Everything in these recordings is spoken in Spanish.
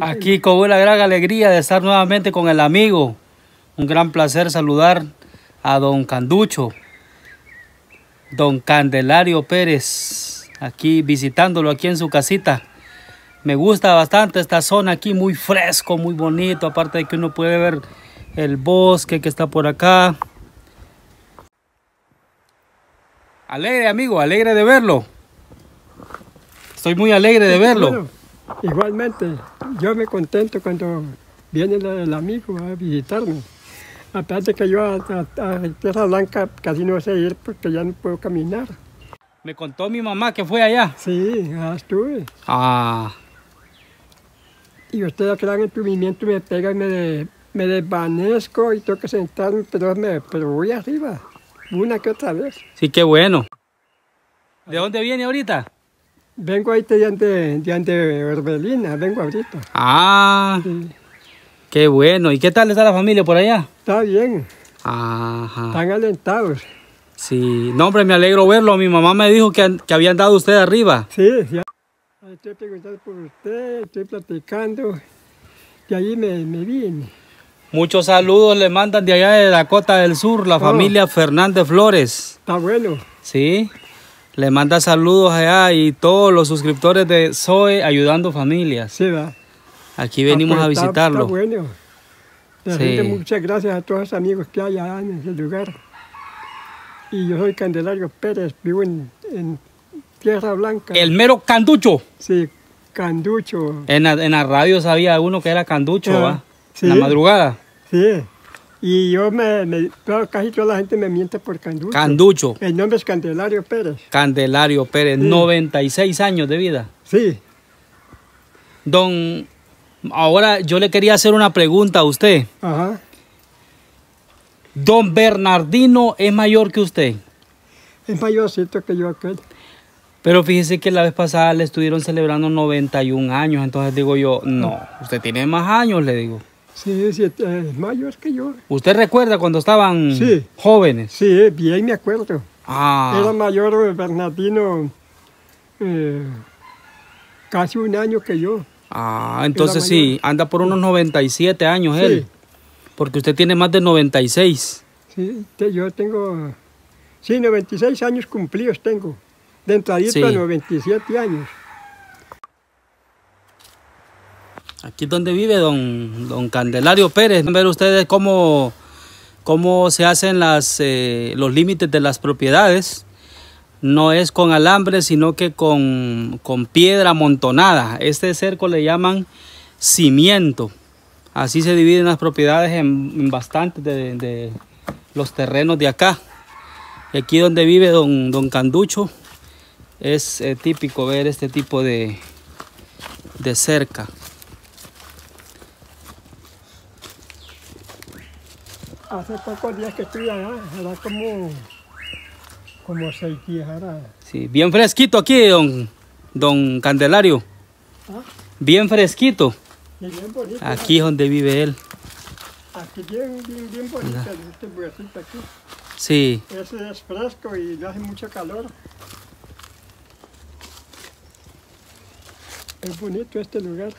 Aquí con una gran alegría de estar nuevamente con el amigo. Un gran placer saludar a don Canducho, don Candelario Pérez, aquí visitándolo aquí en su casita. Me gusta bastante esta zona aquí, muy fresco, muy bonito, aparte de que uno puede ver el bosque que está por acá. Alegre amigo, alegre de verlo. Estoy muy alegre de verlo. Bueno, igualmente, yo me contento cuando viene el, amigo a visitarme. Aparte que yo a, a- a Tierra Blanca casi no sé ir porque ya no puedo caminar. Me contó mi mamá que fue allá. Sí, ya estuve. Ah, Y ustedes que dan el movimiento me pega y me, de- me desvanezco y tengo que sentarme, pero, me, pero voy arriba, una que otra vez. sí, qué bueno. ¿De dónde viene ahorita? Vengo ahí de ante, de ante Orbelina, vengo ahorita. Ah, Sí, qué bueno. ¿Y qué tal está la familia por allá? está bien, Ajá. están alentados. Sí, no, hombre, me alegro verlo. Mi mamá me dijo que, que habían dado usted arriba. Sí, ya. Estoy preguntando por usted, estoy platicando. Y ahí me, me vine. Muchos saludos le mandan de allá de Dakota del Sur, la Oh. familia Fernández Flores. Está bueno. Sí, le manda saludos allá y todos los suscriptores de Zoe Ayudando Familias. Sí, va. Aquí venimos a visitarlo. Bueno. Sí. muchas gracias a todos los amigos que hay allá en ese lugar. Y yo soy Candelario Pérez, vivo en, en Tierra Blanca. El mero canducho. Sí, Canducho. En la, en la radio sabía uno que era canducho, Ah, ¿va? sí. En la madrugada. Sí. Y yo me, casi toda la gente me miente por Canducho. Canducho. El nombre es Candelario Pérez. Candelario Pérez, Sí. 96 años de vida. Sí. Don, ahora yo le quería hacer una pregunta a usted. Ajá. Don Bernardino es mayor que usted. Es mayorcito que yo aquel. Pero fíjese que la vez pasada le estuvieron celebrando 91 años. Entonces digo yo, no, usted tiene más años, le digo. Sí, sí, es mayor que yo. ¿Usted recuerda cuando estaban Sí. jóvenes? Sí, bien me acuerdo. Ah, Era mayor Bernardino eh, casi un año que yo. ah, entonces sí, anda por unos 97 años él. Sí, Porque usted tiene más de 96. sí, yo tengo, sí, 96 años cumplidos tengo. De entradito Sí. a 97 años. Aquí es donde vive don, don Candelario Pérez. Ver ustedes cómo, cómo se hacen las, eh, los límites de las propiedades. No es con alambre, sino que con, con piedra amontonada. Este cerco le llaman cimiento. Así se dividen las propiedades en, bastantes de, de los terrenos de acá. Aquí donde vive don, don Canducho es eh, típico ver este tipo de, de cerca. Hace pocos días que estuve allá, era como, como seis días. Era, Sí, bien fresquito aquí, don, don Candelario. ¿Ah? Bien fresquito. y bien bonito. Aquí es donde vive él. Aquí bien, bien, bien bonito este lugarcito aquí. Sí, Ese es fresco y no hace mucho calor. Es bonito este lugar.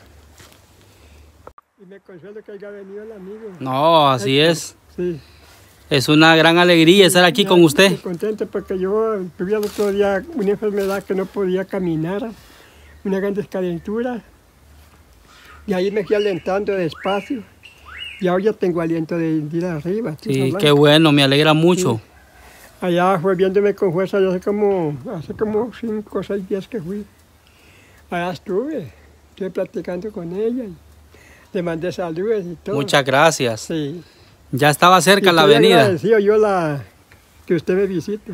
Me consuelo que haya venido el amigo. no, así es. Sí. Es una gran alegría estar aquí con usted. Estoy contento porque yo tuve el otro día una enfermedad que no podía caminar, una gran descalentura. Y ahí me fui alentando despacio. Y ahora ya tengo aliento de ir arriba. Sí, qué bueno, me alegra mucho. Allá fue viéndome con fuerza, yo hace como, hace como cinco o seis días que fui. Allá estuve, estuve platicando con ella. Le mandé saludos y todo. Muchas gracias. Sí. Ya estaba cerca Y la avenida. agradecido yo la, que usted me visite.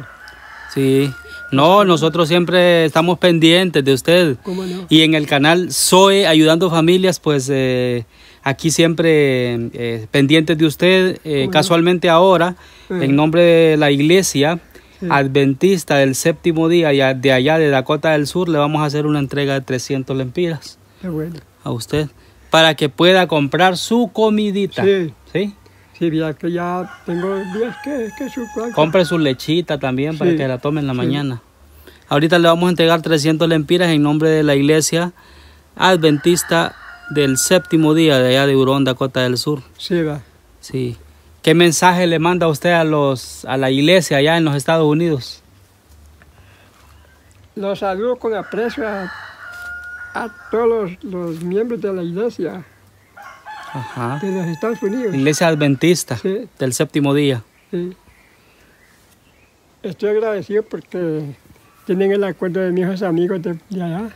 Sí. No, nosotros siempre estamos pendientes de usted. ¿Cómo no? Y en el canal Zoe Ayudando Familias, pues eh, aquí siempre eh, pendientes de usted. Eh, casualmente ahora, Eh. en nombre de la iglesia Sí. adventista del séptimo día y de allá de Dakota del Sur, le vamos a hacer una entrega de 300 lempiras Qué bueno. a usted para que pueda comprar su comidita. Sí. ¿Sí? Sí, ya que ya tengo días que, que algo. Compre su lechita también para que la tome en la Sí. mañana. Ahorita le vamos a entregar 300 lempiras en nombre de la iglesia adventista del séptimo día de allá de Hurón, Dakota del Sur. Sí, va. Sí. ¿Qué mensaje le manda usted a los a la iglesia allá en los Estados Unidos? Los saludo con aprecio a, a todos los, los miembros de la iglesia Ajá. de los Estados Unidos. Iglesia adventista Sí. del séptimo día. Sí. Estoy agradecido porque tienen el acuerdo de mis amigos de, de allá.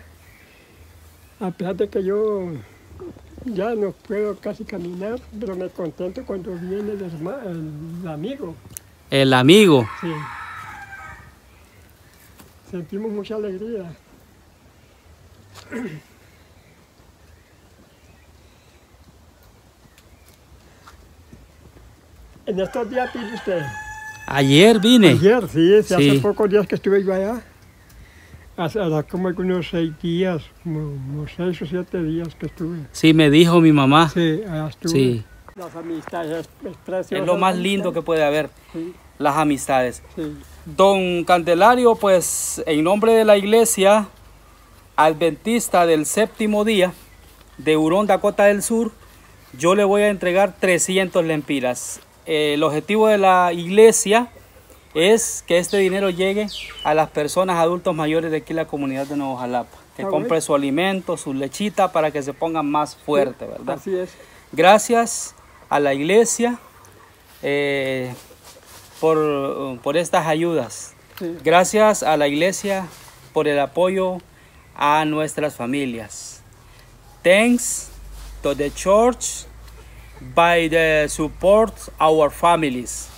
A pesar de que yo ya no puedo casi caminar, pero me contento cuando viene el, el amigo. El amigo. Sí. Sentimos mucha alegría. En estos días pide usted. Ayer vine. Ayer, sí, sí, hace pocos días que estuve yo allá. Hace como algunos seis días, como, como seis o siete días que estuve. Sí, me dijo mi mamá. Sí, allá estuve. Sí. Las amistades es, es precioso. Es lo más lindo que puede haber, Sí, las amistades. sí. Don Candelario, pues en nombre de la iglesia adventista del séptimo día de Hurón, Dakota del Sur, yo le voy a entregar 300 lempiras. El objetivo de la iglesia es que este dinero llegue a las personas adultos mayores de aquí en la comunidad de Nuevo Jalapa, que Ah, compre su alimento, su lechita para que se pongan más fuertes, ¿verdad? Así es. Gracias a la iglesia eh, por, por estas ayudas. Sí. Gracias a la iglesia por el apoyo a nuestras familias. Thanks to the church by the support our families.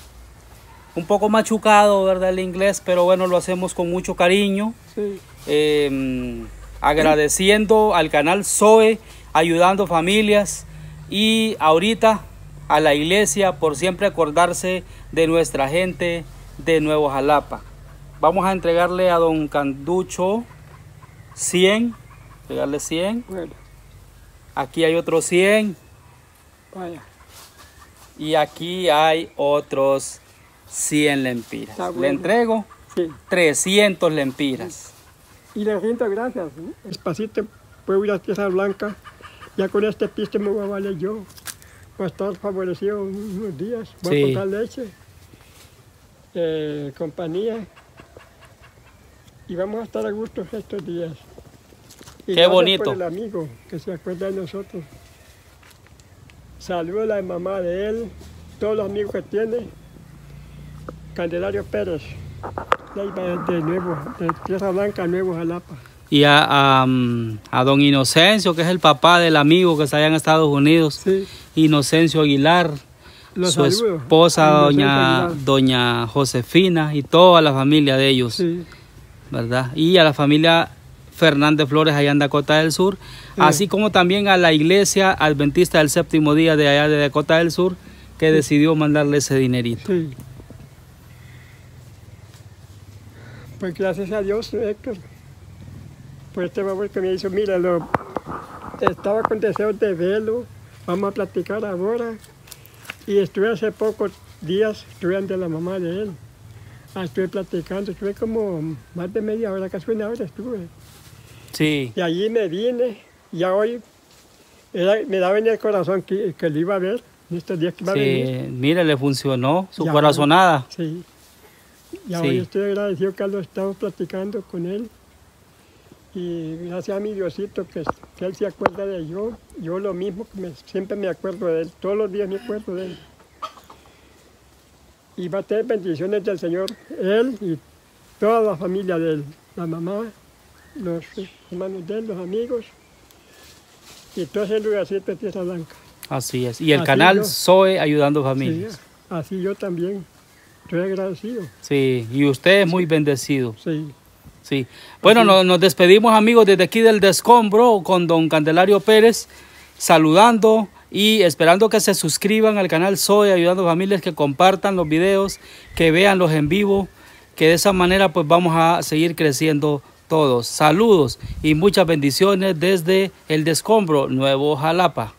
Un poco machucado, ¿verdad? El inglés, pero bueno, lo hacemos con mucho cariño. Sí. Eh, agradeciendo al canal Zoe, ayudando familias y ahorita a la iglesia por siempre acordarse de nuestra gente de Nuevo Jalapa. Vamos a entregarle a don Canducho 100, entregarle 100. Bueno, Aquí hay otros 100 vaya. y aquí hay otros 100 lempiras. Le entrego Sí. 300 lempiras. Y le rindo gracias. ¿no? Despacito puedo ir a Tierra Blanca. Ya con este piste me voy a valer yo. Voy a estar favorecido unos días. Voy Sí. a comprar leche, eh, compañía. Y vamos a estar a gusto estos días. Y Qué bonito. Por el amigo que se acuerda de nosotros. Saludo a la mamá de él, todos los amigos que tiene. Candelario Pérez, de, nuevo, de Tierra Blanca, Nuevo Jalapa. Y a, a, mm, a don Inocencio, que es el papá del amigo que está allá en Estados Unidos. Sí, Inocencio Aguilar, los su saludo. esposa doña, Aguilar. doña Josefina y toda la familia de ellos, Sí, ¿verdad? Y a la familia Fernández Flores allá en Dakota del Sur, Sí. así como también a la iglesia adventista del séptimo día de allá de Dakota del Sur, que decidió mandarle ese dinerito. sí. Pues gracias a Dios, Héctor, por este favor que me hizo. Mira, lo, estaba con deseos de verlo, vamos a platicar ahora. Y estuve hace pocos días, estuve ante la mamá de él. Ah, estuve platicando, estuve como más de media hora, casi una hora estuve. Sí, Y allí me vine, y ya hoy era- me daba en el corazón que, que lo iba a ver, en estos días que iba a venir. sí, mire, le funcionó su Ya. corazonada. Sí. Y Sí. hoy estoy agradecido que lo estamos platicando con él. Y gracias a mi Diosito que, que él se acuerda de yo. Yo lo mismo, que me- siempre me acuerdo de él. Todos los días me acuerdo de él. Y va a tener bendiciones del Señor, él y toda la familia de él. La mamá, los hermanos de él, los amigos. Y todo ese lugarcito de Tierra Blanca. Así es. Y el Así canal yo. Zoe ayudando Sí, familias. así yo también. Estoy agradecido. Sí, y usted es muy bendecido. Sí. Sí. Bueno, nos, nos despedimos amigos desde aquí del Descombro con don Candelario Pérez, saludando y esperando que se suscriban al canal Soy Ayudando Familias, que compartan los videos, que vean los en vivo, que de esa manera pues vamos a seguir creciendo todos. Saludos y muchas bendiciones desde el Descombro, Nuevo Jalapa.